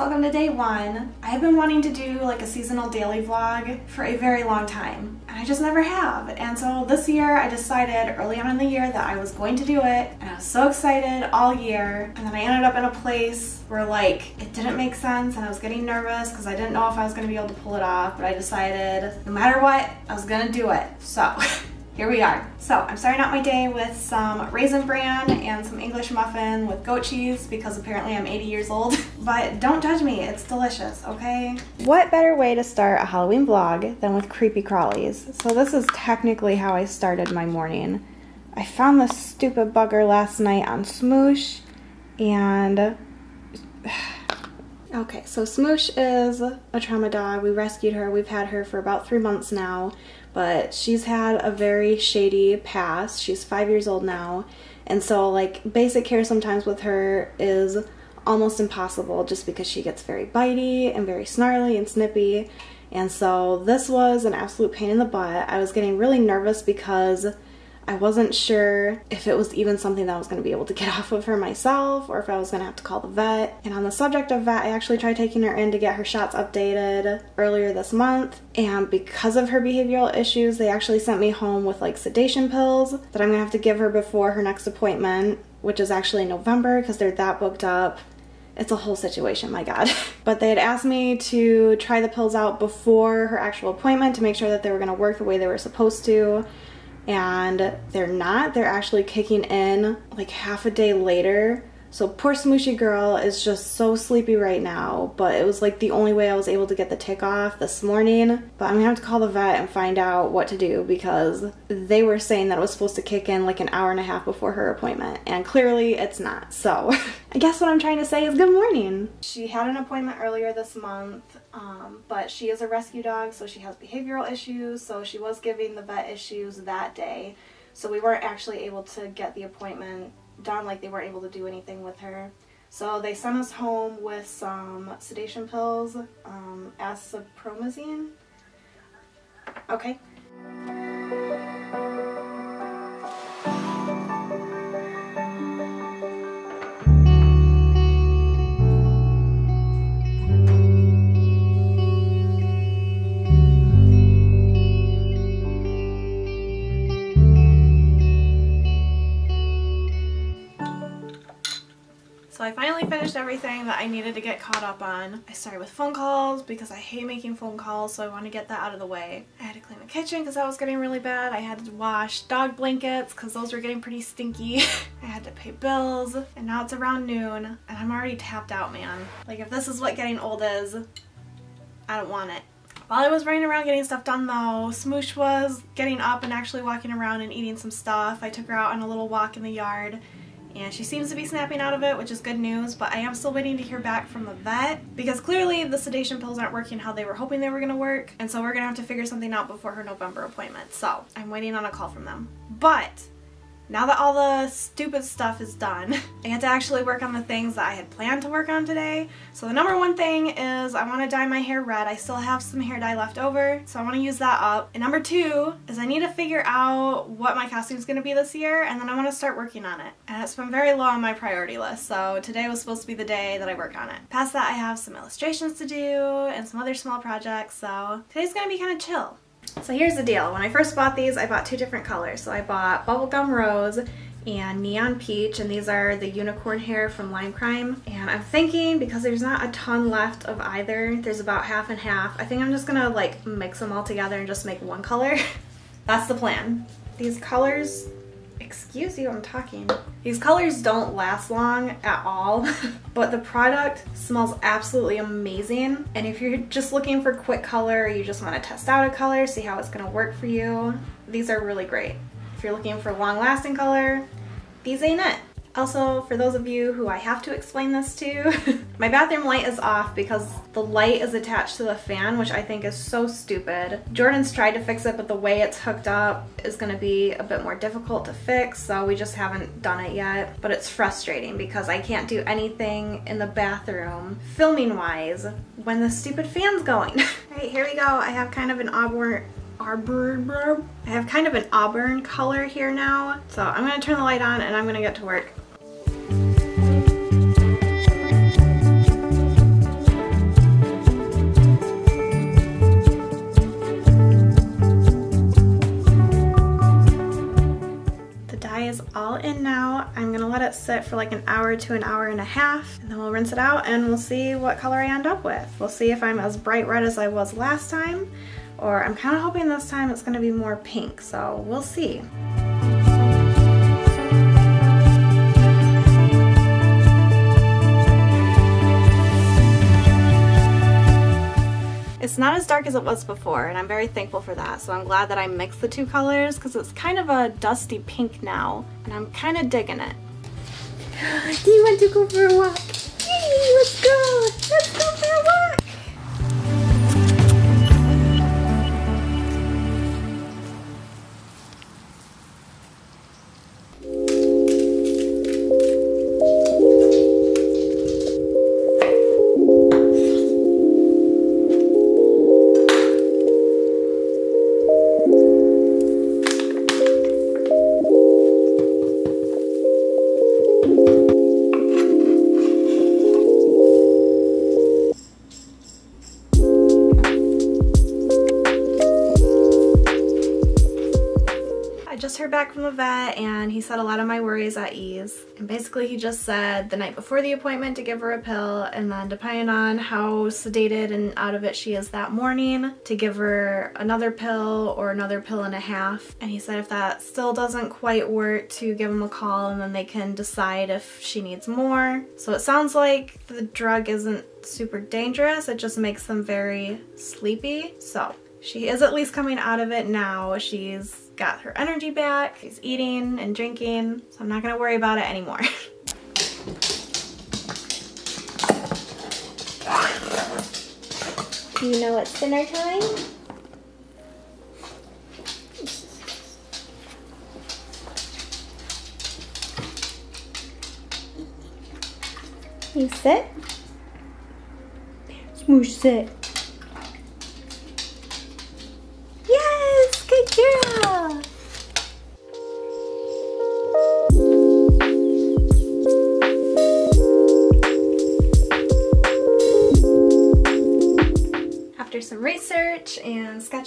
welcome to day one. I've been wanting to do like a seasonal daily vlog for a very long time and I just never have. And so this year I decided early on in the year that I was going to do it and I was so excited all year and then I ended up in a place where like it didn't make sense and I was getting nervous because I didn't know if I was going to be able to pull it off but I decided no matter what I was going to do it. So here we are. So I'm starting out my day with some Raisin Bran and some English muffin with goat cheese because apparently I'm 80 years old. But don't judge me, it's delicious, okay? What better way to start a Halloween vlog than with creepy crawlies? So this is technically how I started my morning. I found this stupid bugger last night on Smoosh and Okay, so Smoosh is a trauma dog. We rescued her. We've had her for about three months now but she's had a very shady past. She's five years old now, and so like basic care sometimes with her is almost impossible just because she gets very bitey and very snarly and snippy. And so this was an absolute pain in the butt. I was getting really nervous because I wasn't sure if it was even something that I was going to be able to get off of her myself or if I was going to have to call the vet. And on the subject of vet, I actually tried taking her in to get her shots updated earlier this month. And because of her behavioral issues, they actually sent me home with like sedation pills that I'm going to have to give her before her next appointment, which is actually November because they're that booked up it's a whole situation, my God. but they had asked me to try the pills out before her actual appointment to make sure that they were going to work the way they were supposed to and they're not. They're actually kicking in like half a day later. So poor Smooshy girl is just so sleepy right now, but it was like the only way I was able to get the tick off this morning. But I'm gonna have to call the vet and find out what to do because they were saying that it was supposed to kick in like an hour and a half before her appointment, and clearly it's not. So I guess what I'm trying to say is good morning. She had an appointment earlier this month um, but she is a rescue dog, so she has behavioral issues, so she was giving the vet issues that day. So we weren't actually able to get the appointment done, like they weren't able to do anything with her. So they sent us home with some sedation pills, um, azithromycin. Okay. Finished everything that I needed to get caught up on. I started with phone calls because I hate making phone calls so I want to get that out of the way. I had to clean the kitchen because that was getting really bad. I had to wash dog blankets because those were getting pretty stinky. I had to pay bills and now it's around noon and I'm already tapped out man. Like if this is what getting old is, I don't want it. While I was running around getting stuff done though, Smoosh was getting up and actually walking around and eating some stuff. I took her out on a little walk in the yard and she seems to be snapping out of it, which is good news, but I am still waiting to hear back from the vet because clearly the sedation pills aren't working how they were hoping they were going to work, and so we're going to have to figure something out before her November appointment. So I'm waiting on a call from them. But now that all the stupid stuff is done, I get to actually work on the things that I had planned to work on today. So the number one thing is I want to dye my hair red. I still have some hair dye left over, so I want to use that up. And number two is I need to figure out what my costume is going to be this year, and then I want to start working on it. And it's been very low on my priority list, so today was supposed to be the day that I work on it. Past that, I have some illustrations to do and some other small projects, so today's going to be kind of chill. So here's the deal. When I first bought these, I bought two different colors. So I bought Bubblegum Rose and Neon Peach, and these are the unicorn hair from Lime Crime. And I'm thinking, because there's not a ton left of either, there's about half and half, I think I'm just gonna like mix them all together and just make one color. That's the plan. These colors excuse you, I'm talking. These colors don't last long at all, but the product smells absolutely amazing. And if you're just looking for quick color, you just wanna test out a color, see how it's gonna work for you, these are really great. If you're looking for long lasting color, these ain't it. Also, for those of you who I have to explain this to, my bathroom light is off because the light is attached to the fan, which I think is so stupid. Jordan's tried to fix it, but the way it's hooked up is gonna be a bit more difficult to fix, so we just haven't done it yet. But it's frustrating because I can't do anything in the bathroom, filming-wise, when the stupid fan's going. All right, here we go. I have kind of an auburn Arbor, I have kind of an auburn color here now. So I'm gonna turn the light on and I'm gonna get to work. It sit for like an hour to an hour and a half and then we'll rinse it out and we'll see what color I end up with. We'll see if I'm as bright red as I was last time or I'm kind of hoping this time it's going to be more pink so we'll see. It's not as dark as it was before and I'm very thankful for that. So I'm glad that I mixed the two colors because it's kind of a dusty pink now and I'm kind of digging it. Do you want to go for a walk? Yay, let's go! Let's go heard back from the vet and he set a lot of my worries at ease. And basically he just said the night before the appointment to give her a pill and then depending on how sedated and out of it she is that morning to give her another pill or another pill and a half. And he said if that still doesn't quite work to give him a call and then they can decide if she needs more. So it sounds like the drug isn't super dangerous, it just makes them very sleepy. So she is at least coming out of it now. She's got her energy back, she's eating and drinking, so I'm not gonna worry about it anymore. Do you know it's dinner time? You sit? Smoosh sit.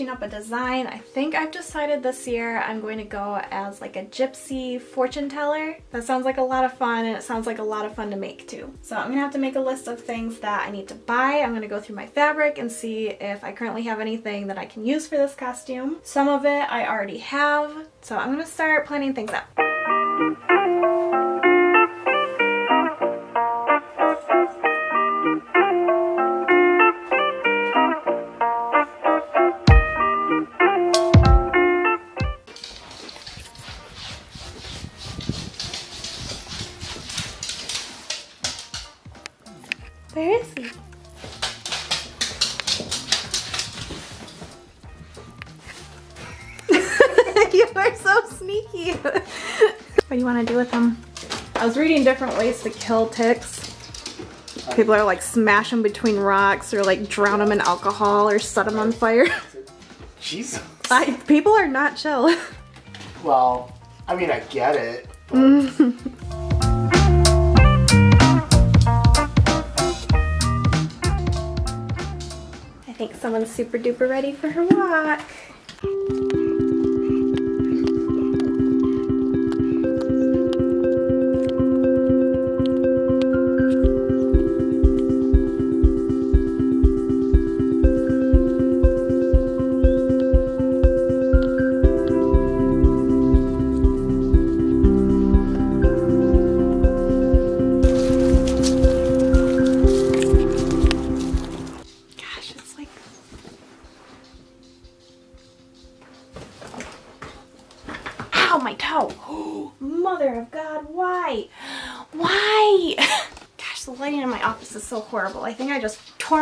And sketching up a design, I think I've decided this year I'm going to go as like a gypsy fortune teller. That sounds like a lot of fun and it sounds like a lot of fun to make too. So I'm gonna have to make a list of things that I need to buy. I'm gonna go through my fabric and see if I currently have anything that I can use for this costume. Some of it I already have, so I'm gonna start planning things out. Where is he? you are so sneaky. what do you want to do with them? I was reading different ways to kill ticks. People are like smash them between rocks or like drown them in alcohol or set them on fire. Jesus. I, people are not chill. Well, I mean, I get it. think someone's super duper ready for her walk.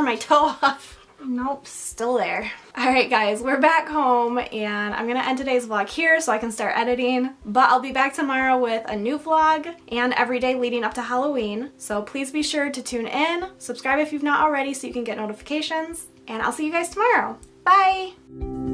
My toe off. Nope, still there. Alright guys, we're back home and I'm gonna end today's vlog here so I can start editing. But I'll be back tomorrow with a new vlog and every day leading up to Halloween. So please be sure to tune in, subscribe if you've not already so you can get notifications, and I'll see you guys tomorrow. Bye!